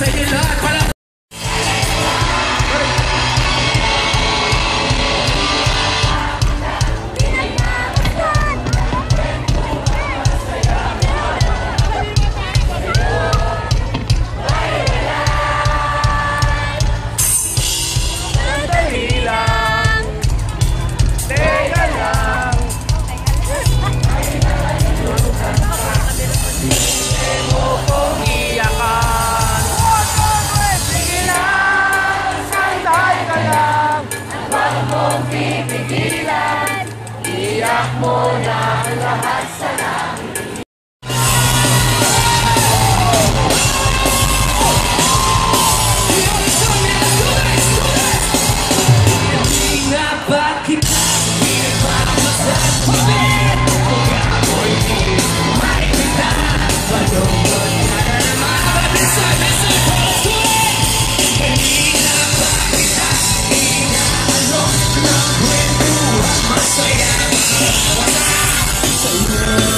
say it love sayang at wag mong pipigilan. Iyak mo na lahat sa langit. Bakit? Bakit? Bakit? Say yeah.